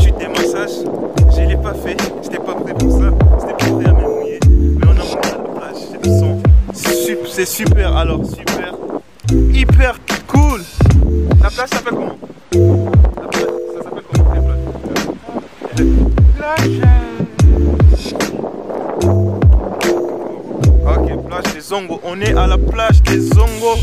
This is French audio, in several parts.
Chute des massages. Je l'ai pas fait, j'étais pas prêt pour ça, j'étais pas prêt à me mouiller. Mais on a monté à la plage, c'est son. C'est super, alors super, hyper cool. La plage s'appelle comment? La plage, ça s'appelle comment la plage? Plage. Ok, plage des Zongo. On est à la plage des Zongo.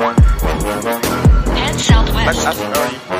At Southwest.